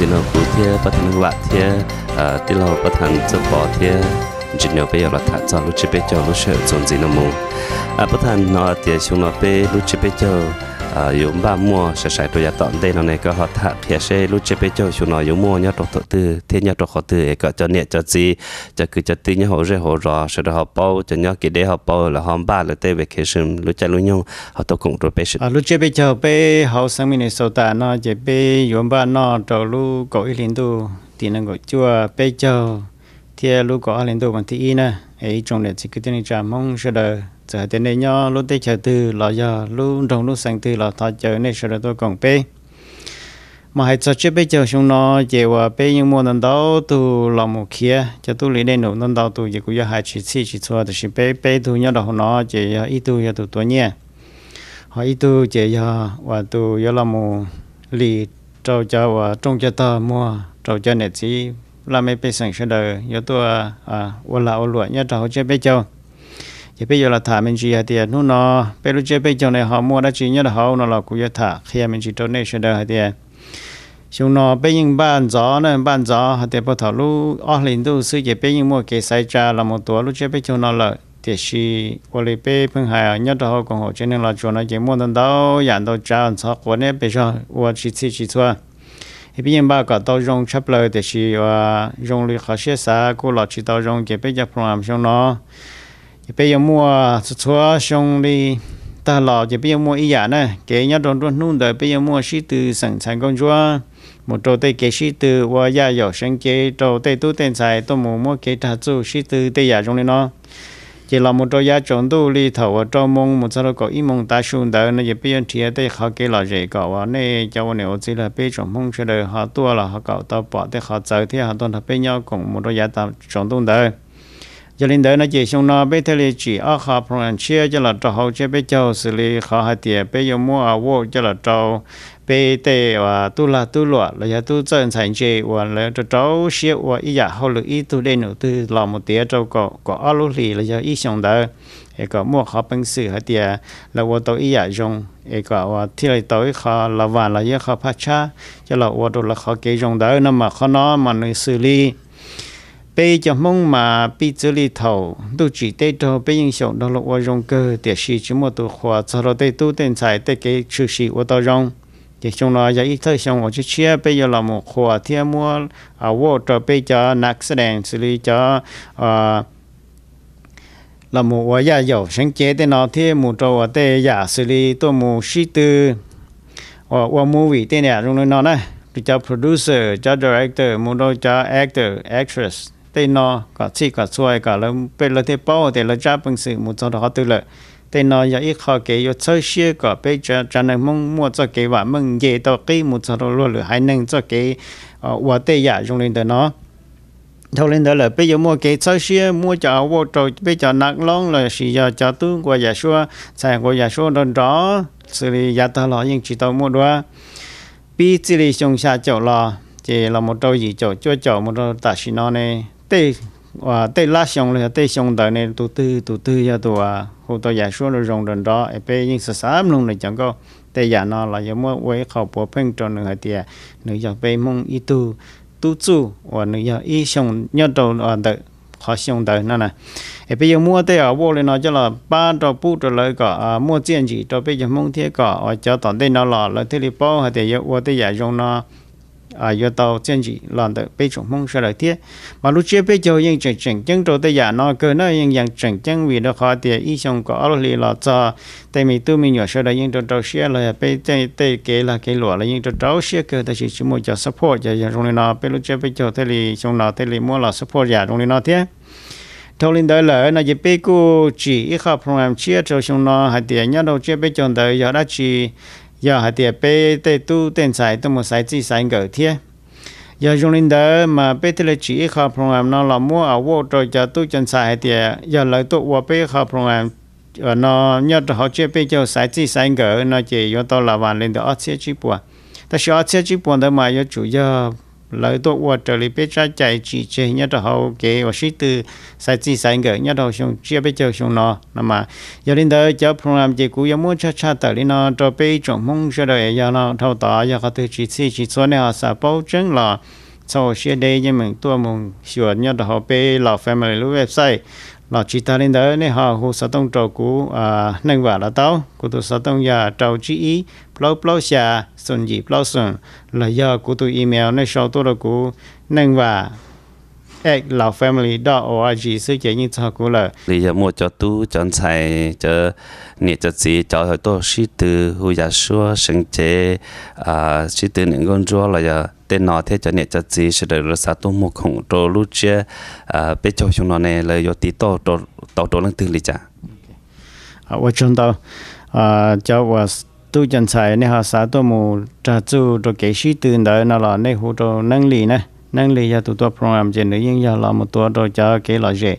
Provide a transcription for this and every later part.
chỉ nó cụ thế bất thành vạ thế à tí lo bắt thành chấp bỏ thế chỉ nó bây giờ là thả cho lúc chỉ bây giờ lúc sợ trốn gì nó mù à bắt thành nó thì chúng nó bây lúc chỉ bây giờ Ờ, dùng ba mua sẽ sẽ tôi tận đây nó này có họ thả phía xe lúc chế bây giờ chúng nó dùng mua nhớ đồ tư, thế nhớ đồ họ tư cái cho nhẹ cho gì cho cứ cho tư nhớ họ rồi họ rõ sẽ được họ bao cho nhớ cái đấy họ bao là họ ba là tây về cái sừng lúc chế lúc nhung, họ tôi cũng rồi bây à lúc chế bây giờ bây họ sang mình sâu ta nó chế bây dùng ba nó đầu lúc có ý liên tu thì nó có chua bây giờ thì lúc có liên tu bằng thì nè, ấy trong này chỉ cứ tên là mong sẽ được giờ thế này nhau lúc tết chờ từ là giờ lúc trong lúc sáng từ là thọ chờ này sẽ được tôi còn bé mà hãy cho chết bây giờ chúng nó về và bê những món ăn đó, tu làm một kia cho tu lấy nên nổ ăn đó, tu chỉ cũng giờ hai chỉ chỉ chỉ cho thì bé bé tu nhớ đó nó chỉ ít à, tu giờ tu tuổi nhẹ họ ít tu chỉ giờ à, và tu giờ làm một lì trâu cho và trong cho ta mua, trâu cho này chỉ làm mấy bé sáng sẽ đời. Giờ tu à và là ô lụa nhớ trâu chết bây giờ thì bây giờ là thả mình chỉ thì nó nó bây giờ bây giờ này họ mua đã chỉ nhớ là họ nó là cũng thả khi mình chỉ donation đó tiền chúng nó bây giờ bán gió này bán gió thì bắt đầu lúc ở lên đâu sử dụng bây giờ mua cái sai cha là một tuổi lúc trước bây giờ nó là thì chỉ qua lại bây phân hai nhớ đó còn họ cho nên là cho nó chỉ mua đến đâu nhận đâu trả ăn sao qua này bây giờ qua chỉ chỉ chỉ thôi thì bây giờ ba cái tàu dùng chấp lời thì chỉ và rong lý khó xếp xa cô là chỉ tàu dùng cái bây giờ program chúng nó thì bây giờ mua chúa xong đi, ta lò thì bây giờ mua ý giả nè. Cái nhớ đồn đồn nung đời, bây giờ mua sĩ từ sẵn sàng công chúa. Một trâu tây kế sĩ từ và gia 有生 cái trâu tây tu tiền xài tôi mua mua kế trả chú sĩ từ tây giả trong này nó. Chỉ là một trâu giá trồng tu li thầu và trâu mông một sao có ý mông ta xuống đời nó chỉ bây giờ thì tây họ kế là gì cả và này cho bọn nếu chỉ là bây trồng mông sẽ đời, họ tua là họ cậu ta bỏ tây họ chơi thì họ toàn là bây nhau cùng một trâu giá ta trồng tu đời cho nên đời nó chỉ xong nó bây thế giờ chỉ ở họ phong chia cho là trâu hậu chia bây châu xử lý họ hạt tiền bây giờ mua ở vô cho là trâu bây tê và tu là tu lụa là giờ tu chân thành chế và là cho trâu xia và ý giả hậu lực ý tu lên nữa tu làm một tiếng trâu có có ở lúc lì là giờ ý xong đời ấy có mua họ bằng sự hạt tiền là vô tôi ý giả dùng ấy có và thi lại tới họ là vàng là giờ họ phát cha cho là vô tôi là họ kế dùng đời nhưng mà họ nó mà người xử lý bây giờ mong mà bị xử lý thầu tu chỉ để cho bây giờ sống đó là tôi dùng cơ để sử dụng một tổ khoa cho nó để tu tiền tài để cái sự sự của tôi dùng thì chúng nó giờ ít thời xong tôi chỉ chia bây giờ là một khoa thiên mua à vô cho bây giờ nạc sản xử lý cho à là một vài gia dầu sáng chế để nó thì một trâu để giả xử lý tôi một sĩ tư ở và movie tên này trong nó này cho producer cho director một đôi cho actor actress tên nó cả chỉ cả xuôi, cả là bây giờ thì bao thì là cha bằng sự một chỗ đó từ là tên nó giờ ít khó cái yo chơi xe cả bây giờ cho nên mong mua cho cái và mong về đó cái một chỗ đó luôn là hay nên cho cái và tây giả trong lên đó nó. Thâu lên đó là bây giờ mua cái chơi xe mua cho vô trò bây giờ nặng lon là chỉ giờ cho tôi qua giả xua sang qua giả xua đó đó xử lý giả ta lo nhưng chỉ tao mua đó bi chỉ lý xong xa chỗ lo chỉ là một trâu gì chỗ cho chỗ, một trâu ta xin nó này tê và tê lá xong rồi tê xong đời này tụ tư tụ tư cho tụ à hồ tụ giải số rồi rồng đần đó ở bên những sự sám luôn này chẳng có. Tê giả nó là giống mua quế khẩu bộ phim cho người tiệt người giờ bên mong y tu tu chu và người giờ y xong nhớ đầu à đời khó xong đời nó nè. Ở bây giờ mua tê ở vô lên nó cho là ba trò bu trò lợi cả mua tiền gì trò bây giờ mong thế cả ở cho toàn đây nó là là thế li bao hay thì vô tê giả dùng nó à do tàu chân chỉ làm được bây giờ mong sẽ lại thiết. Mà lúc trước bây giờ những chỉnh chỉnh chân đồ tới giả nó, cơ nó những những chỉnh chân vì nó khó thì ý xong có ở lì là cho. Tại mình tu mình nhỏ sẽ là những đồ xe là bây giờ tới cái là cái lúa là những đồ đồ xe cơ chỉ mua cho support cho trong nó. Bây lúc trước bây giờ tới lì, xong nó tới lì mua là support giả trong nó thiết. Thâu linh đời lỡ, nó chỉ bây cô chỉ, ít học program chia cho chúng nó hay tiền nhớ đâu chia bây giờ đời giờ đã chỉ giờ hạt tiệt bê tê tu tên sai tu một sai chỉ sai ngờ thiê giờ dùng linh đỡ mà bê tê chỉ khó program nó là mua ở vô rồi cho tu chân sai hạt tiệt giờ lại tu vô bê khó program ờ, nó nhớ họ chơi bê cho sai chỉ sai ngờ nó chỉ do tao là hoàn lên được ở xe chỉ bùa ta sợ xe chỉ bùa đó mà giờ chủ giờ lời tôi qua trở lại biết ra chạy chỉ chế nhớ cho hậu kế và sĩ từ sai chỉ sai người nhớ đầu xong chia biết cho xong nó nằm mà giờ đến đây cho program chỉ cú muốn cha cha tới đi nó cho bé trong mong cho đời giờ nó thâu tỏ giờ có thể chỉ chỉ chỉ số này họ sẽ bảo chứng là sau khi đây như mình tôi muốn sửa nhớ đó họ bé là family lưu website là chỉ ta đến đây này họ hồ sa tông trâu cú à nâng vả là tao cú tôi sa tông giờ trâu chỉ ý lâu lâu xà xuân dịp lâu xuân. Là do của tôi email nơi sau tôi là của nâng và at lawfamily.org sư chế như thế của là lý do mua cho tu chọn xài cho nè cho gì cho hồi tôi sư từ hồi giả xua sinh chế à sư từ những con rùa là giờ tên nó thế cho nè cho gì sư được là sao tôi mua không trô lúc chưa à biết cho chúng nó này là do tí tổ tổ tổ tổ lăng tư lý chả. Ở trong à, à cho was tu chân sai này họ xã tu mu trả chu đồ kể sĩ từ đó nó là này hồ đồ năng lý này. Năng lý ya tu tu program trên nữa nhưng ya là một tu đồ cho kế là dễ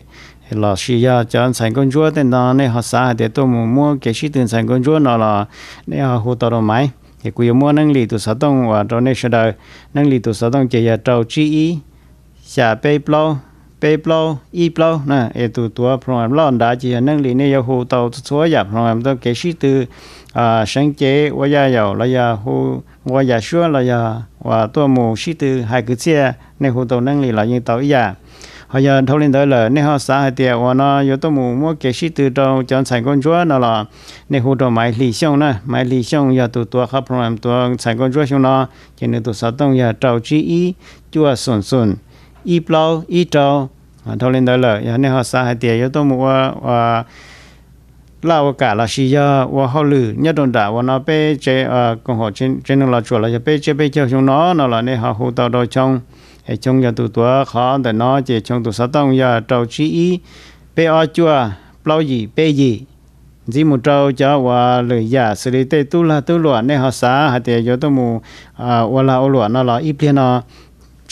là sĩ ya cho sản công chúa tên đó này họ xã để tu mu mua kể sĩ từ sang con chúa nó là này họ hồ đồ máy thì quý mua năng lý tu sa tông và rồi này sẽ đời. Năng lý tu sa tông chỉ ya trâu chi ý, xả bê plau bê plau y plau nè. Tu tu program lon đã chỉ năng lý này ya hồ tàu số ya program đó kể sĩ từ à sáng chế wa ya yo la ya hu wa ya shua la ya và to mu shi tu hai cái xe ne hu to năng li la yin tao ya họ giờ thâu lên tới là nếu họ xã hai tiệt và nó yếu tố mù mua kế sĩ từ đầu chọn sản con chúa nó là nếu hồ đồ máy lý xong nè máy lý xong giờ tụ tua khắp làm tua sản con chúa xong nó chỉ nên tụ sáu tông giờ trâu chi ý, chúa sồn sồn ý lâu ý trâu. Thâu lên tới là giờ nếu họ xã hai tiệt yếu tố mù và lao cả là xí giờ và họ lử nhất đồn đã và nó bé chế à công họ trên trên nó là chuột là bé chế bé cho chúng nó nó là nên họ hỗ tao đôi trong hệ trong giờ tụ tua khó để nó chỉ trong tụ sát tông giờ trâu chi ý bé ở chùa bao gì bé gì chỉ một trâu cho và lử giả xử lý tê tu là tu lụa nên họ xá hạt tiền cho tôi mù à và là ô lụa nó là ít tiền nó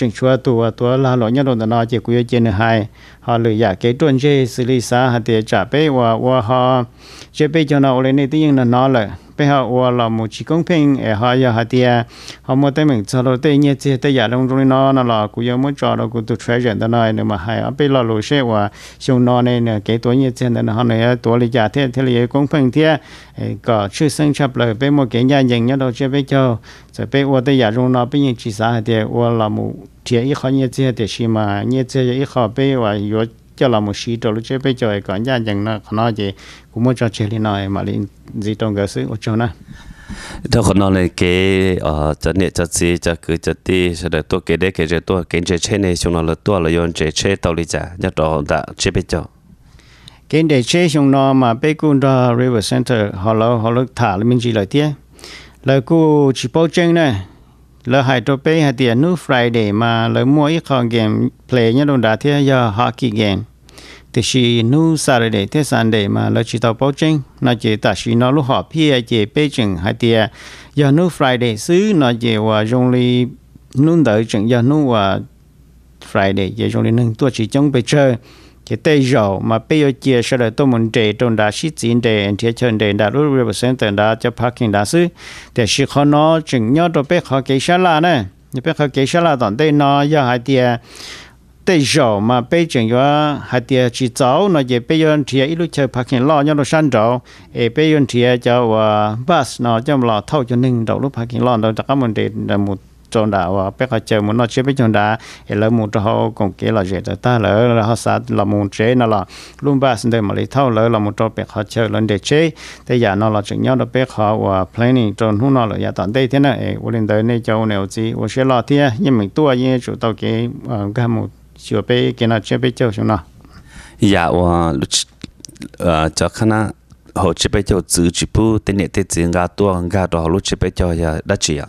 chính chúa tụ tua là lụa nhất đồng nó chỉ quý chế nữa hai. Họ lựa giả cái tuần chế xử lý xã hạt tiền trả bé và và họ chế bé cho nó lên này tự nhiên là nó là bây giờ và là một chỉ công bình ở hai giờ hai tia họ mua tới mình cho nó tới nhẹ chế tới giờ đông trong nó nó là cũng giống muốn cho nó cũng tụt phải chuyện đó này nhưng mà hay ở bây là lối xe và xong nó này nè cái tuổi nhẹ chế đó họ này tuổi lý giả thế thế là công bình thế có chữ sinh chấp lời bây một cái nhà dành nhớ đâu chế bây giờ rồi bây và tới giờ trong nó bây giờ chỉ sao hai tia và là một chế ít khó nhẹ chế để xí mà nhẹ chế ít khó bây và cho là một sĩ đồ lúc chế bây giờ có nhà dành nó nó gì? Cũng muốn cho chế lên nói mà lên gì trong cái sự ở chỗ này đó còn nói cái ờ cho nên cho gì cho cứ cho đi sẽ được tôi cái đấy cái cái tôi cái chế chế này chúng nó là tôi là 用 chế chế tàu lý giả nhất đó đã chế bây giờ. Cái để chế chúng nó mà bây cũng đó River Center họ lo họ lo thả lên mình chỉ lại tiếc. Là cô chỉ bao chân này là hai trò bé hai tiền new Friday mà là mua ít con game play nhá đồng đá thế giờ hockey game thì chỉ new Saturday thế Sunday mà lo chỉ tàu bao chân nó chỉ ta chỉ nó lúc họ phía chỉ bê chừng hai tia giờ nu Friday xứ nó chỉ và dùng li nu đợi chừng giờ nu và Friday giờ dùng li nâng tua chỉ chống bê chơi chỉ tây dầu mà bây giờ chia sẻ là tôi muốn để trong đá sĩ diện để anh chân để đá lúc represent đã cho parking đá xứ. Để sĩ khó nó chừng nhớ tôi biết họ kế sao là nè. Như biết họ cái sao là tận đây nó giờ hai tia tây dầu mà bây giờ yo hai tia chỉ cháu nó chỉ bây giờ thiệt ít lúc chơi parking lo nhau nó san dầu e bây giờ thiệt cho ờ, bus nó cho lo thâu cho nên đầu lúc parking lo. Nó chắc mình để là một trong đó và bé họ chơi muốn nó chơi bên trong đã. E lỡ một trò họ kia kế là dễ ta, lỡ là họ sát là một chế nó là luôn bus để mà lấy thâu, lỡ là một trò bé họ chơi lên để chơi thế giờ nó là chừng nhau đó bé họ và ờ, planning trong hôm nó là giờ tận đây thế này e lên tới này cho nếu gì tôi sẽ lo thì nhưng mình tua như chủ tàu cái ờ, cái một chiều bé cái nào chơi bé chơi chúng nó dạ và lúc cho khả năng họ chơi bé chơi giữ chỉ bu tên nhẹ tên gì ngã tua ngã đó lúc chơi bé chơi giờ đã chỉ à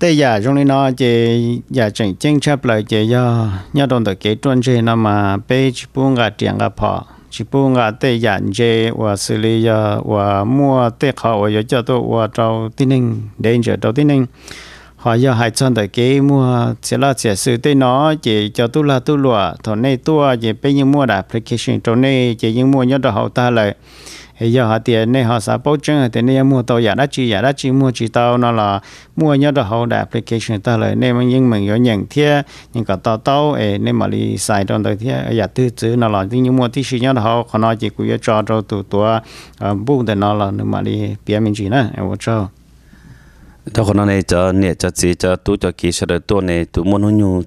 thế giờ trong nó chỉ giờ chỉnh chính chấp lại chỉ do nhớ đồng được cái tuần chế nó mà bé chỉ buông gà tiền gà phò chỉ buông gà tê giờ chế và xử lý giờ và mua tê khó và giờ cho tôi và trâu tin ninh đến giờ trâu tin ninh họ giờ hai chân tới cái mua chỉ là chỉ sử tới nó, chỉ cho tu là tu lụa thọ này tua, chỉ bây giờ mua đã application trong này chỉ những mua nhớ được hậu ta lại thì giờ họ tiền này họ sẽ bảo chứng thì này mua tàu giả đã chi, giả đã chi mua chỉ tàu, nó là mua nhớ được hậu đã application ta lại nên mà nhưng mình có nhận thiê nhưng có tàu tàu ấy nên mà đi xài trong đời thiê giả tư chữ nó là những mua thì sử nhớ được hậu, còn nó chỉ cứ cho cho tụ tụ bụng để nó là nên mà đi bia mình chỉ nữa em cho. đó còn này cho nè cho chỉ cho tu cho kỹ sẽ được tu này tu muốn nhu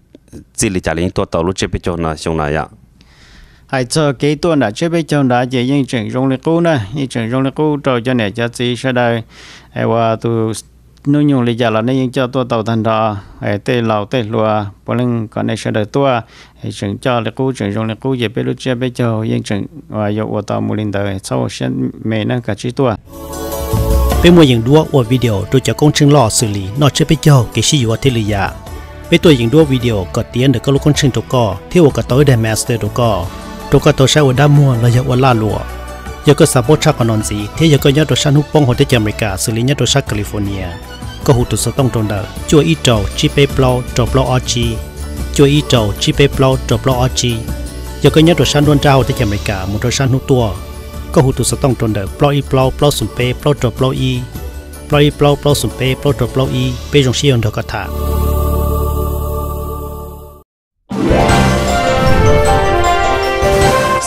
chỉ lý trả lý tu tàu lúc chế bị cho nó xong này ạ hay cho cái tuần đã chế bị cho đã chỉ những chuyện rong lịch cũ nè những chuyện rong lịch cũ rồi cho nè cho chỉ sẽ đây hay qua tu nuôi nhung lý giải là nên cho tu tàu thành đó hay tê lầu tê lùa bỏ lên còn này sẽ được tua hay chuyện cho lịch cũ chuyện rong lịch cũ chỉ biết lúc chế bị cho những chuyện và yêu tàu mua linh đời sau sẽ mẹ nó cả chỉ tua เป็นมวยยิงดัวอวดวิดีโอโดยจะกงชิงล่อสื่อหลีนอเชไปเจ้าเกชิอยู่ที่ลียาเป็นตัวยิงดัววิดีโอก็เตียนเด็กก็ลูกกงชิงตัวก็ที่ว่าก็ตัวได้แมสเตอร์ตัวก็ตัวก็ตัวใช้ว่าด้ามัวและยาว่าล่าลัวยาก็สาบชักกนอนสีที่ย bên mua những đua của video, tôi cho công trình lò xử lý. Nó chưa biết cho cái gì của thế lý giả bên video có tiền được các lúc công trình tôi cả tối để master tôi có tôi sẽ ở đa mua, là ở la lụa. Giờ có support chắc còn gì thế giờ nhớ tôi sang hút bông hồi tới America xử nhớ tôi sang California. Có hút tôi sẽ tông tròn đỡ chua ít trầu chi blow trầu blow org chua ít trầu chi blow trầu blow org giờ nhớ tôi sang đôn trao tới America, một tôi sang hút tua. ก็หูตุสต้องตนเดอปลออีปลอปลอสุมเปปลอตรปลออีปลออีปลอปลอสุมเปปลอตรปลออีเปจงเชียนเถกถา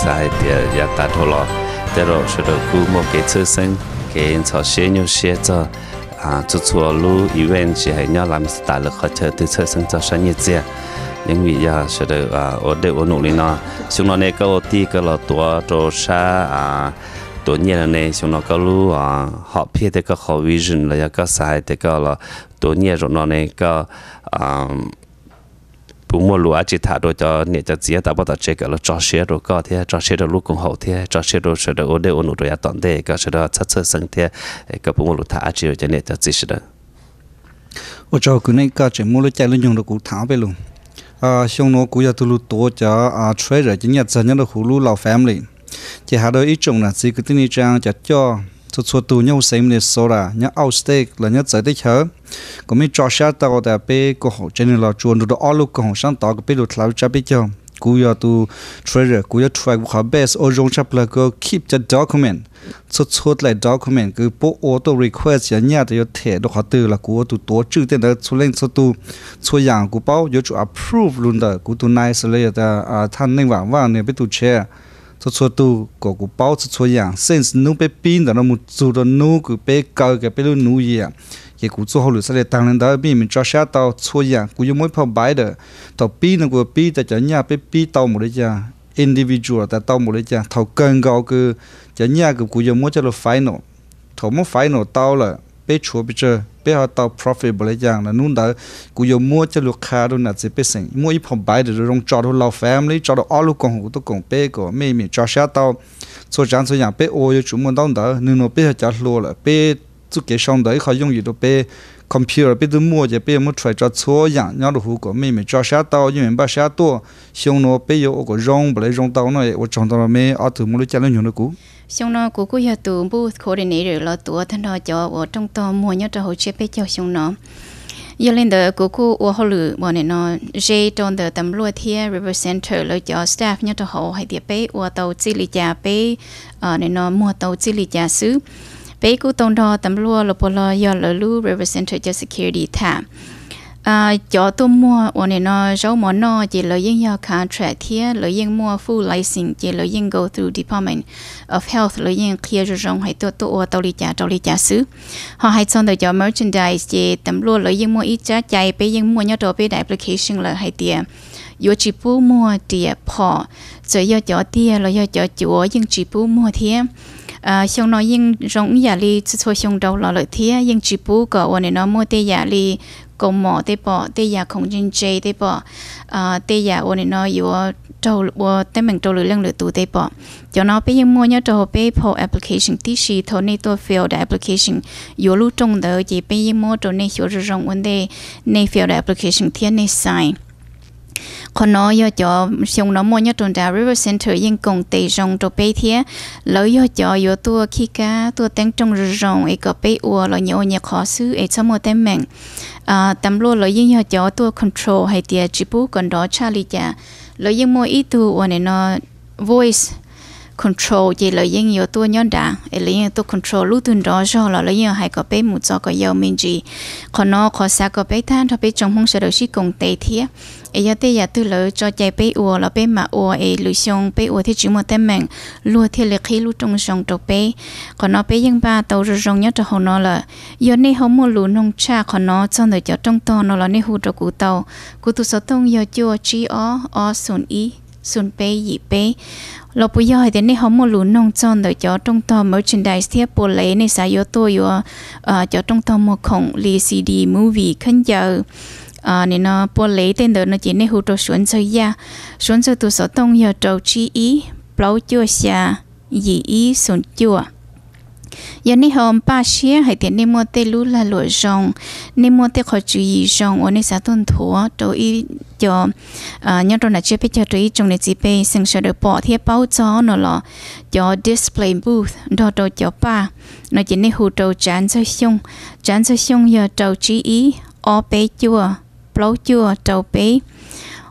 สายเดียยาตาทลอแต่เราสุดกูโมเกชื่ซึ่งเกณฑ์ชอเชียนยูเชียจอ cho xe nhiều xe cho à chú chú lu event chỉ hay nhau làm ta lực họ chờ từ thứ sinh cho sáng nhiệt gì nhưng vì ya sẽ được à ở đây ở nụ lên nó chúng nó này cái ô ti cái là tua cho sa à tổ nhiên này chúng nó có lu à họ phía cái họ vision là cái sai cái là tổ nhiên rồi nó này cái à cú mua lúa chỉ thả đồ cho nè cho dĩa ta bắt đầu chơi cái là cho xe đồ có thế cho xe đồ lúc cũng hậu thế cho xe đồ xe được ổn định ổn định rồi ya toàn thế cái xe được chất chất sinh thế cái bố mua lúa thả chỉ cho nè cho dĩa sẽ được ở cho cái này cái chỉ mua lúa chạy lên dùng được cú thả về luôn à xong nó cũng ya tu lúa tổ cho à chơi rồi chỉ nhận giờ nhận được cú lúa lão family chỉ hà đôi ít chung là chỉ cái tin đi trang cho cho cho cho tu nhau xem này số là nhá outstake là nhá giải thích hở có mấy trò sát tao đã bé có họ trên là chuồn được all lúc có sáng tao có bé được lao cha bé cho. Cú giờ tu treasure, cú giờ try của best ở trong chap là cứ keep the document. Cho cho lại document, cứ bộ auto request nhà nhá thì thể được họ từ là cú tu tổ chức tên đó cho lên cho tu. Cho dạng cú bao giờ chú approve luôn đó cú tu nice là ta à thanh nên vàng vàng này bé tu share cho cho tu có cụ bao cho cho yang sense nu be pin đó nó mu zu đó nu cụ be cao cái be lu nu ya cái cụ cho họ sẽ tăng lên đó bị mình cho sát tao cho yang cụ dùng mỗi phong bài đó tao pin nó cụ pin tại chỗ nhà be pin tao một đấy cha. Individual tại tao một đấy cha. Thầu cần gạo cứ chỗ nhà cụ cụ dùng mỗi cho là final. Thầu mỗi final tao là bé chúa bây giờ bé họ tàu profitable lấy dạng là nún đó cú yêu mua cho lục khá đâu là sẽ bé sinh mua ít phòng bài để rong cho đâu lao family cho đâu all con hủ tôi còn bé có mấy mình cho xe tao, số trang số dạng bé ô yêu chúng muốn đâu đó nên nó bé chả lo là bé chú cái xong đấy họ dùng gì đó bé computer bé tôi mua cho bé mua try cho số dạng nhau được hủ có mấy cho xe tao, nhưng mình bắt xe xong nó bé yêu có rong bởi rong tàu này ở trong đó mấy ở từ mua lấy chả lấy nhiều nữa cú xong nó cũng cũng giờ tụ nể rồi là tụ thân nó cho ở trong to mua nhớ cho hỗ chế bé cho xong nó giờ lên đó cũng cũng ở họ lử bọn này nó dây trong đó tầm lúa thia river center là cho staff nhớ cho họ hay tiệp bé ở tàu chỉ lý trả bé ở này nó mua tàu chỉ lý trả xứ bé cũng tông đó tầm lúa là bỏ là giờ là lu river center cho security thảm à cho tôi mua ổn này, nó rau món nó chỉ là dụng nhà contract here là dụng mua full license, chỉ là dụng go through department of health, lợi dụng clear cho rong hay tôi tôi ở tàu lý trả, tàu lý trả xứ. Họ hay xong rồi cho merchandise, chỉ tầm luôn là dụng mua ít giá chạy bây những mua nhau đồ, bây application là hay tiền yo chỉ bu mua tiền phò rồi yo cho tiền rồi yo cho chúa nhưng chỉ bu mua tiền à xong nó nhưng rong giả li cho xong đâu là lợi tiền nhưng chỉ bu có ổn này, nó mua tiền giả li công mỏ tế bỏ tế giả không chân chế tế bỏ ờ, tế giả ôn nó yếu trâu bộ tế mình trâu lưỡi lưng lưỡi tụ tế bỏ cho nó bây giờ mua nhớ trâu bây po application tí xì thô này tôi field application. Yếu lưu trông đỡ chỉ bây giờ mua trâu này hiểu rồi rộng vấn đề này field application thiên này sign còn nó do cho xong nó mua nhất trong trà river center yên cùng tây rong cho bé thế lỡ do cho yo tua khi cá tua tăng trong rong ấy có bé ua là nhiều nhà khó xứ ấy cho mua tem mèn, à tầm luôn lỡ yên do cho tua control hay tiệt chỉ bút còn đó Charlie cha lỡ yên mua ít tu ua này nó voice control chỉ là những yếu tố nhân đa, là những tố control lúc tuần đó cho là những hay có bé một cho có yêu mình gì, còn nó có sao có bé than cho bé trong không sẽ được sĩ cùng tệ thiệt, ấy giờ tây giờ tôi lỡ cho chạy bé uo là bé mà uo ấy lựa xong bé uo thì chỉ một tên mình, luôn thì là khi lúc trong xong cho bé, còn nó bé những ba tàu rồi rong nhất cho họ nó là, giờ này không mua lúa nông cha còn nó cho người cho trong to nó là này hút cho cụ tàu, cụ tụ số tông giờ chưa chỉ ó ó sùn ý sùn bé gì bé lo bây giờ thì nên họ một lũ nông chọn để cho trong tàu merchandise tiếp bộ lấy nên sẽ có tôi yo ờ cho trong tàu một khổng li CD movie khăn giờ. Ờ, à nên nó bộ lễ tên đó nó chỉ nên hỗ trợ xuân chơi ya xuân chơi tu sở tông giờ trâu chi ý bao chưa xa gì ý xuân chua giờ ni hôm ba xia hay tiền ni mua tê lú là lụa rong ni mua tê khó chú ý rong ở ni xã tuần thua đồ y cho nhân nhớ rồi là chưa biết cho tôi trong này chỉ bê sinh sở được bỏ thiết báo cho nó là cho display, booth đó đồ cho ba nó chỉ ni hỗ trợ chán cho xung chán cho xung giờ trâu chú ý ở bê chua blow chua trâu bê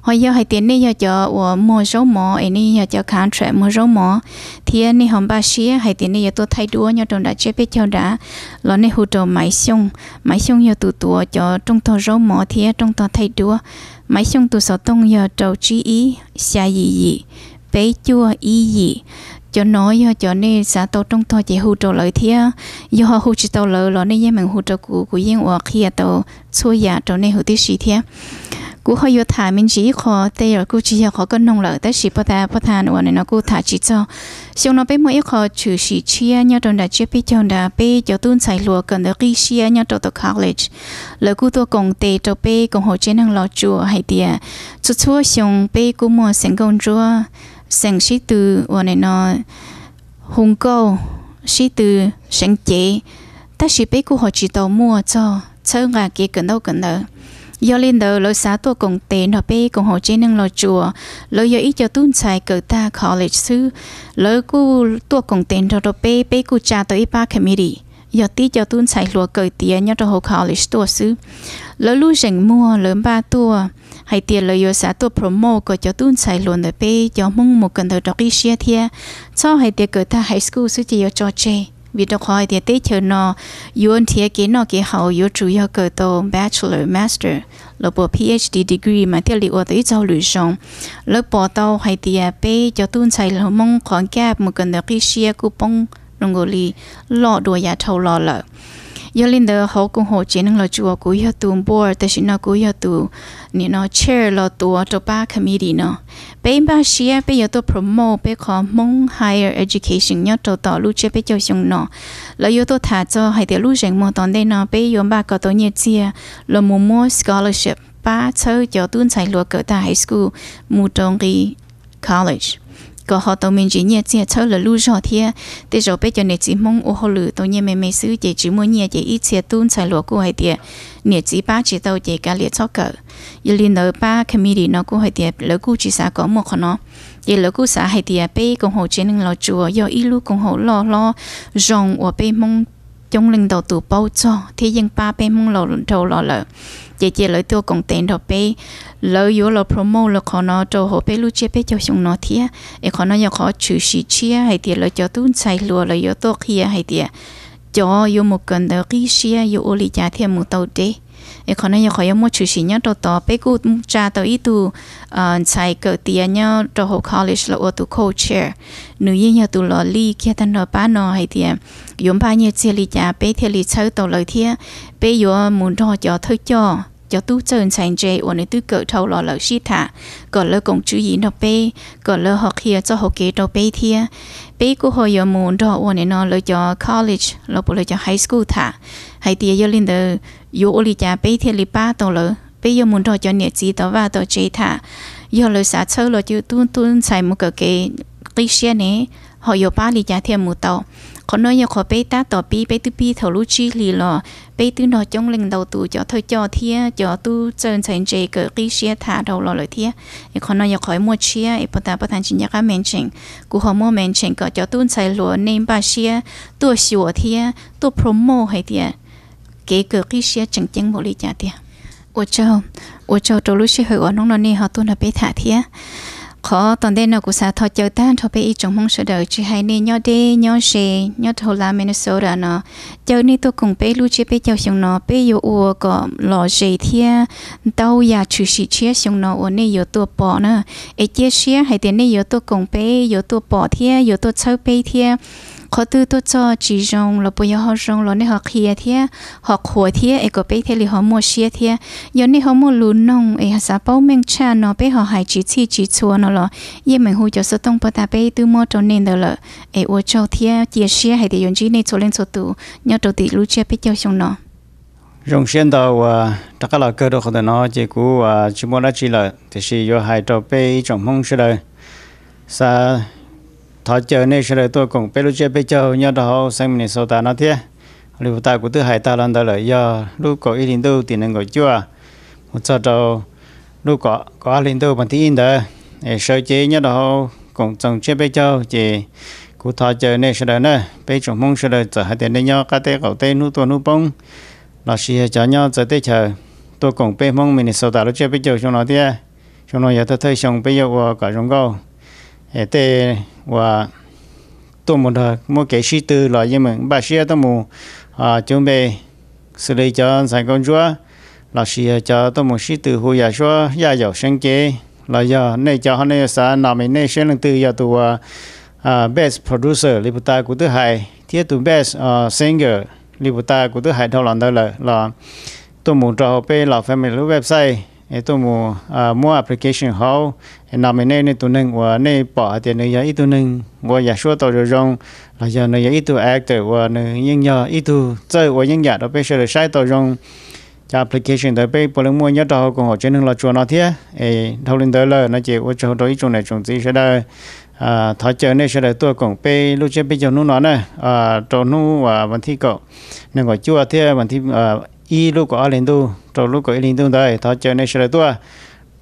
họ giờ hay tiền này giờ cho của mua số mỏ ấy này giờ cho khán trẻ mua số mỏ. Thì anh này hôm ba xía hay tiền này giờ tôi thay đua nhau trong đã chế biết cho đã lo này hỗ trợ máy xong máy xong giờ tụ tụ cho trong thọ số mỏ, thì trong thọ thay đua máy xong tụ sáu tông giờ trầu trí ý xa gì gì bé chua ý gì cho nói cho cho nên xã tàu trong thọ chỉ hỗ trợ lợi thia do họ hỗ trợ tàu lợi lo nên mình hỗ trợ của của yên hoặc khi à tàu. Xua giả cho nên hỗ trợ gì thia cú họ yêu thả mình chỉ khó tây ở cú chỉ khó có nông lợi tới chỉ bắt ta bắt ta nữa nên nó cú thả chỉ cho. Xong nó bé mỗi khó trừ chỉ chia nhau trong đã chia biết trong đã bé cho tuân sai lúa cần được ghi chia nhau trong college lời cú tôi cùng tây cho bé cùng họ trên năng lo chùa hay tiệt chút chút xong bé cú mua thành công chúa, thành sĩ từ và nó hùng câu sĩ từ sinh chế ta chỉ bé cú họ chỉ tàu mua cho. Chơi ngà kia cần đâu cần đâu do lên đầu lối xá tua cùng tên họ bê cùng hồ chế năng lo chùa. Lối do ít cho tuân chạy cử ta college sư lối cu tua cùng tên cho đồ bê bê cu cha tới ba committee do tí cho tuân chạy lúa cờ tía nhớ cho hồ college tua sư lối lưu rèn mua lớn ba tua. Hay tiền lời yêu xã tua promo của cho tuân chạy luôn để bê cho mong một cần thời đọc ý xia thia. Cho hay tiền cử ta high school sư chỉ cho chơi vì đó khỏi thì tế chờ nó yuan thì cái nó cái hậu yếu chủ yếu cơ tổ bachelor master là bộ PhD degree mà theo liệu tới châu lựa chọn lớp bỏ tàu hay thì bé cho tuân chạy là mong khoảng kẹp một cần được cái xe của bông rong lì lọ đùa nhà thâu lọ lợ yo lin de ho kung ho chen lo chu ku yo tu board ta shin na ku yo tu ni no chair lo tu to ba committee no. Pe ba shia pe yo to promote pe kho mong higher education yo to to lu che pe cho xiong no. Lo yo to tha cho hai de lu jeng mo ton de no pe yo ba ko to ni chi lo mo mo scholarship ba cho cho tun sai lo ko ta high school, mu tong ri college có họ tàu mình chỉ nhẹ chỉ chơi là lưu rõ thế để rồi bây giờ này chỉ mong ô họ lử tàu nhẹ mấy mấy xứ chỉ chỉ muốn nhẹ chỉ ít xe tuôn xài lúa của hai tiệt nhẹ chỉ ba chỉ tàu chỉ cả liệt cho cỡ giờ liên nợ ba committee nó của hai tiệt lỡ cu chỉ xã có một con nó giờ lỡ cu xã hai tiệt bây cùng họ trên lo chùa do ít lúc cùng họ lo lo rong ở bây mong trong linh đầu tụ bao cho thì dân ba bên mong lò đầu lò lợ chị chị lợi tiêu công tiền đó bé lợi yếu là promo là khó nó cho họ bé lúc chế bé cho chúng nó thía để khó nó khó trừ sĩ chia hay thì lợi cho tuân sai lúa lợi yếu tốt kia hay thì cho yếu một cần đó kia xia yếu ô lì giá thêm một tàu đế e khó yếu một mo chu shinya cho tao bé ku cha tao ít tu sai cỡ tiền nhau cho họ college lo tu co-chair nu yin ya tu lo li kia tan nó ba nó hay thì yom ba nye chia li cha bé thì li sau tàu lo thia bé yếu muốn cho cho thôi cho cho tu chân thành chế ổn định tư cỡ thâu lò lỡ xí thả, cỡ lỡ công chú ý nó bê, cỡ lỡ học kia cho học kế đâu bê thia. Bê cô họ giờ muốn đó ổn định nó lỡ cho college, lỡ bộ lỡ cho high school thả. Hay tia giờ linh đời yếu ô li cha bê thia li ba tàu lỡ, bê giờ muốn đó cho nhiệt gì tàu và tàu chế thả. Giờ lỡ xã chơi lỡ chứ tuôn tuôn xài một cái cái cái xe này họ yêu ba lì giá thêm một tàu còn nói nhiều khó bé ta tỏ bi bé tư bi thầu lúc chi lì lò bé tư nó trong linh đầu tù cho thôi cho thia cho tu chân thành chế cỡ kỹ xe thả đầu lò lời thia thì còn nói nhiều khỏi mua chia thì bắt ta bắt thành chính nhà các mình cụ họ mua mình chỉnh cỡ cho tu chạy lúa nên ba xe tu sửa thia tu promo hay thia kế cỡ kỹ xe chẳng chẳng một lì giá thia ủa châu ủa châu trâu lúc Chi hơi ở nông nông này họ tu là bé thả thia khó. Tận đây nó cũng sẽ thọ chơi tan thọ bị trong mong sợ đời chỉ hay nên nhớ đi nhớ gì nhớ thô là Minnesota nó chơi nên tôi cùng bé lưu chỉ bé chơi xong nó bé yếu ua có lò gì thia đâu ya chữ sĩ chia xong nó ua ni yếu tôi bỏ nữa ấy chia sẻ hay tiền ni yếu tôi cùng bé yếu tôi bỏ thia yếu tôi chơi bé thia khó tư tôi cho chỉ rong là bây giờ họ rong là nên họ kia thế họ khổ thế ấy có bé thế là họ mua xe thế giờ nên họ mua lúa nông ấy họ sẽ bao mình cha nó bé họ hay chỉ chi chỉ chua nó là giờ mình hú cho số tông bắt ta bé từ mua cho nên đó là ấy ở cho thế chia xe hay để dùng chỉ nên cho lên số tụ nhớ đầu tiên lúa chia bé cho xong nó rong xuyên đầu tất cả là cơ đồ của nó chỉ cú chỉ mua chỉ là thì chỉ do hai trâu bé trong mong sẽ đời sa thọ chờ này sẽ là tôi cùng bây chơi bây giờ nhớ đó sang mình sau ta nó thế. Lưu ta của thứ hai ta lần đó là do lúc có ý định đâu thì nên gọi chưa một giờ đầu lúc có có ý định đâu bằng tin đó để sơ chế, nhớ đó cùng trồng chế bây giờ chỉ của thọ chờ này sẽ là nữa. Bây giờ mong sẽ là giờ hai tiền nên nhớ cái tên cậu tên nút tuần nút bông là sĩ cho nhau giờ tới chờ. Tôi cùng bé mong mình sau ta lúc chế bây giờ chúng nó thế. Chúng nó giờ tôi thấy xong bây giờ cả trong câu để và tôi một thời một cái sĩ tư là như mình. Bà sĩ tôi một à chuẩn bị xử lý cho sản công chúa. Là sĩ ờ, cho tôi một sĩ tư hồi giờ số gia giàu sinh kế là giờ này cho họ này sẽ làm mình này sinh lần tư giờ tôi à best producer liputa của thứ hai thiết tôi best uh, singer liputa của thứ hai thâu lần đó là là tôi muốn cho họ biết là family website tôi mua à, mua application hậu nằm ở đây tụi nâng và này bỏ tiền này ít tụi nâng và giả số tàu rồi rong, là giờ này ít tụi actor và này giờ ít tụi chơi những giả đó bây giờ là sai rong. Application đó bây giờ mua nhớ tàu còn họ trên nâng là chùa nó thế thâu lên tới là nó chỉ ở chỗ đó ít này, chỗ gì sẽ đây à chờ này sẽ là tôi còn pe lúc trước bây giờ nó nói nè. À chỗ và vấn thi cậu. Nên gọi chùa thế vấn thi à, y lúc có lên tu trong lúc có lên tu đấy thọ chờ này sẽ là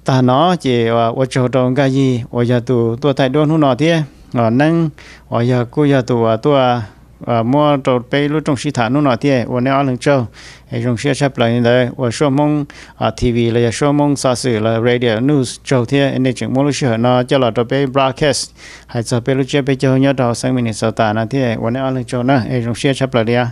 ta nó chỉ và ở chỗ trong cái gì ở giờ tu tu thay đôn nó nọ thế ở năng ở giờ cô giờ tu à tu à mua trâu bê lúc trong sĩ thản nó nọ thế ở nơi ở lưng châu hay trong sĩ chấp lại đây ở số mong à TV là số mong xã sử là radio news châu thế anh ấy chừng mua lúc sửa nó cho là trâu bê broadcast hay cho bê lúc chơi bê châu nhớ đầu sang mình sợ tàn nọ thế ở nơi ở lưng châu nữa hay trong sĩ chấp lại đi à